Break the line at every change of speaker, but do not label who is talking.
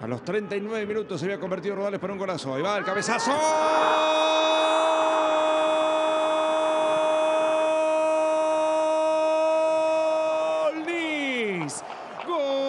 A los 39 minutos se había convertido Rodales para un golazo. Ahí va el cabezazo. ¡Gol! ¡Gol!